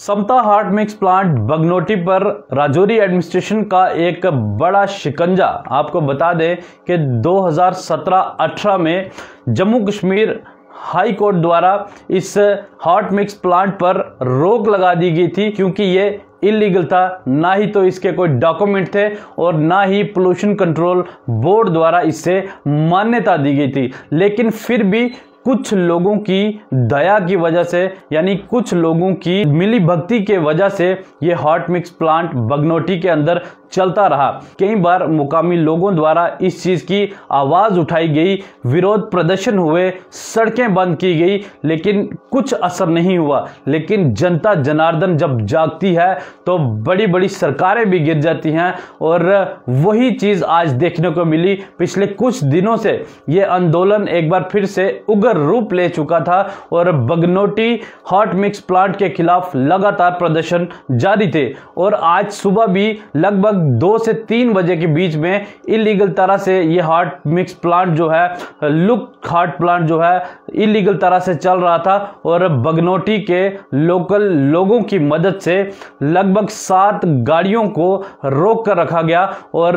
Samta hot mix plant Bagnoti पर Rajouri administration का एक बड़ा शिकंजा। आपको बता दें कि 2017-18 में जम्मू कश्मीर हाई कोर्ट द्वारा इस हॉट मिक्स प्लांट पर रोक लगा दी गई थी, क्योंकि ये इलीगल था, ना ही तो इसके कोई डॉक्यूमेंट थे और ना ही पोल्यूशन कंट्रोल बोर्ड द्वारा इससे मान्यता दी गई थी। लेकिन फिर भी कुछ लोगों की दया की वजह से, यानी कुछ लोगों की मिली भक्ति के वजह से ये हॉट मिक्स प्लांट बगनोटी के अंदर चलता रहा। कई बार मुकामी लोगों द्वारा इस चीज़ की आवाज़ उठाई गई। विरोध प्रदर्शन हुए, सड़कें बंद की गई, लेकिन कुछ असर नहीं हुआ। लेकिन जनता जनार्दन जब जागती है तो बड़ी बड़ी सरकारें भी गिर जाती हैं और वही चीज़ आज देखने को मिली। पिछले कुछ दिनों से ये आंदोलन एक बार फिर से उग्र रूप ले चुका था और बगनोटी हॉट मिक्स प्लांट के खिलाफ लगातार प्रदर्शन जारी थे। और आज सुबह भी लगभग दो से तीन बजे के बीच में इलीगल तरह से ये हार्ट मिक्स प्लांट जो है लुक हार्ट प्लांट जो है इलीगल तरह से चल रहा था और बगनोटी के लोकल लोगों की मदद से लगभग सात गाड़ियों को रोक कर रखा गया और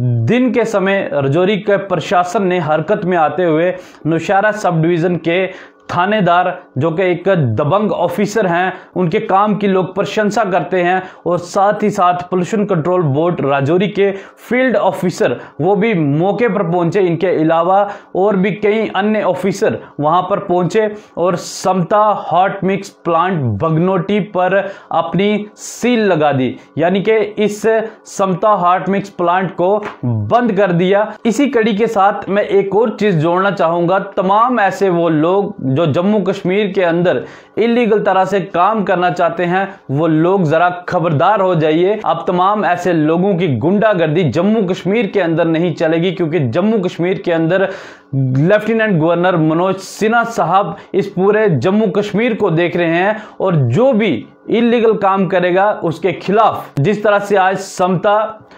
दिन के समय रजौरी के प्रशासन ने हरकत में आते हुए नौशारा सब डिवीज़न के थानेदार जो कि एक दबंग ऑफिसर हैं, उनके काम की लोग प्रशंसा करते हैं और साथ ही साथ पोल्यूशन कंट्रोल बोर्ड राजौरी के फ़ील्ड ऑफिसर वो भी मौके पर पहुँचे इनके अलावा और भी कई अन्य ऑफिसर वहाँ पर पहुँचे और Samta hot mix plant Bagnoti पर अपनी सील लगा दी। यानी कि इस समता हॉट मिक्स प्लांट को बंद कर दिया। इसी कड़ी के साथ मैं एक और चीज़ जोड़ना चाहूँगा। तमाम ऐसे वो लोग जो जो जम्मू कश्मीर के अंदर इलीगल तरह से काम करना चाहते हैं, वो लोग जरा खबरदार हो जाइए। अब तमाम ऐसे लोगों की गुंडागर्दी जम्मू कश्मीर के अंदर नहीं चलेगी, क्योंकि जम्मू कश्मीर के अंदर लेफ्टिनेंट गवर्नर मनोज सिन्हा साहब इस पूरे जम्मू कश्मीर को देख रहे हैं और जो भी इलीगल काम करेगा, उसके खिलाफ जिस तरह से आज समता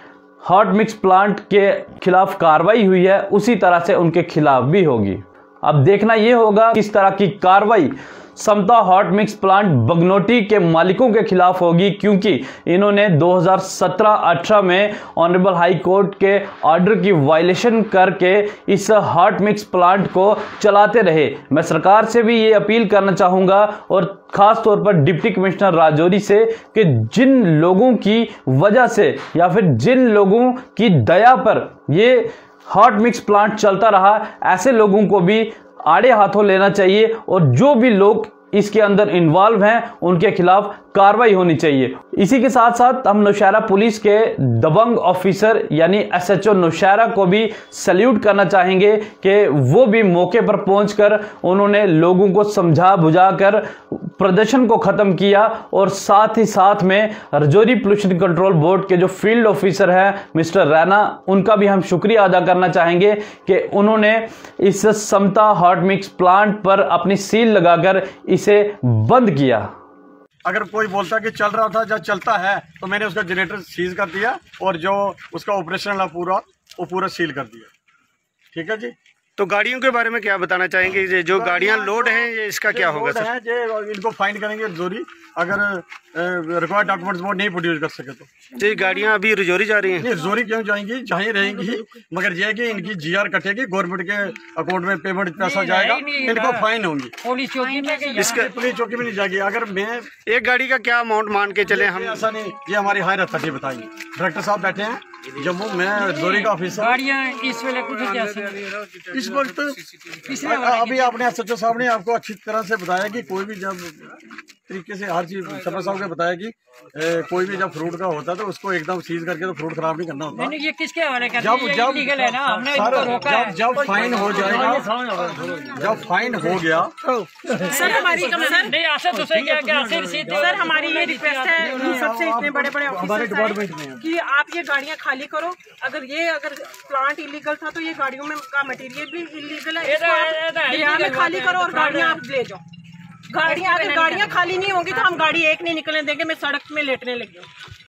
हॉट मिक्स प्लांट के खिलाफ कार्रवाई हुई है, उसी तरह से उनके खिलाफ भी होगी। अब देखना यह होगा किस तरह की कार्रवाई Samta hot mix plant Bagnoti के मालिकों के खिलाफ होगी, क्योंकि इन्होंने 2017-18 में ऑनरेबल हाई कोर्ट के ऑर्डर की वायलेशन करके इस हॉट मिक्स प्लांट को चलाते रहे। मैं सरकार से भी ये अपील करना चाहूँगा और खास तौर पर डिप्टी कमिश्नर राजौरी से कि जिन लोगों की वजह से या फिर जिन लोगों की दया पर ये हॉट मिक्स प्लांट चलता रहा। ऐसे लोगों को भी आड़े हाथों लेना चाहिए और जो भी लोग इसके अंदर इन्वॉल्व हैं, उनके खिलाफ कार्रवाई होनी चाहिए। इसी के साथ साथ हम नौशहरा पुलिस के दबंग ऑफिसर यानी एसएचओ नौशहरा को भी सल्यूट करना चाहेंगे कि वो भी मौके पर पहुंचकर उन्होंने लोगों को समझा बुझा कर प्रदर्शन को खत्म किया और साथ ही साथ में रजौरी पोल्यूशन कंट्रोल बोर्ड के जो फ़ील्ड ऑफिसर हैं, मिस्टर रैना, उनका भी हम शुक्रिया अदा करना चाहेंगे कि उन्होंने इस समता हॉट मिक्स प्लांट पर अपनी सील लगाकर इसे बंद किया। अगर कोई बोलता कि चल रहा था, जब चलता है तो मैंने उसका जनरेटर सीज कर दिया और जो उसका ऑपरेशन पूरा, वो पूरा सील कर दिया। ठीक है जी? तो गाड़ियों के बारे में क्या बताना चाहेंगे? जो गाड़ियाँ लोड हैं ये इसका क्या होगा सर? जे इनको फाइन करेंगे रजौरी। अगर रिक्वायर्ड डॉक्यूमेंट्स वो नहीं प्रोड्यूस कर सके तो। जी गाड़ियाँ अभी रजौरी जा रही हैं? नहीं रजौरी क्यों जाएँगी? जहाँ रहेंगी। मगर ये कि इनकी जीआर कटेगी गवर्नमेंट के अकाउंट में पेमेंट पैसा जाएगा इनको फाइन होंगी। पुलिस चौकी में इसके पुलिस चौकी में नहीं जाएगी। अगर मैं एक गाड़ी का क्या अमाउंट मान के चले हम? ऐसा नहीं ये हमारी हायर अथॉरिटी बताएँगे डायरेक्टर साहब बैठे हैं। जम्मू में दौरे का ऑफ़िस इस वेले कुछ इस वक्त अभी आपने एस एच ओ साहब ने आपको अच्छी तरह से बताया कि कोई भी जब तरीके से हर चीज़ सफ़र साहब ने बताया कि ए, कोई भी जब फ्रूट का होता है तो उसको एकदम सीज करके तो फ्रूट खराब नहीं करना होता। ये किसके हवाले जब जब है ना हमने रोका जब जब फाइन हो जाएगा जब फाइन हो गया सर हमारी सर नहीं आशा तो सही क्या क्या सर हमारी ये रिक्वेस्ट है सबसे इतने बड़े बड़े हमारे डिपार्टमेंट में कि आप ये गाड़ियाँ खाली करो। अगर ये अगर प्लांट इलीगल था तो ये गाड़ियों में का मटेरियल भी इलीगल है। खाली करो और गाड़ियाँ आप ले जाओ। गाड़ियाँ अगर गाड़ियाँ खाली नहीं होंगी तो हम गाड़ी एक नहीं निकलने देंगे मैं सड़क में लेटने लगी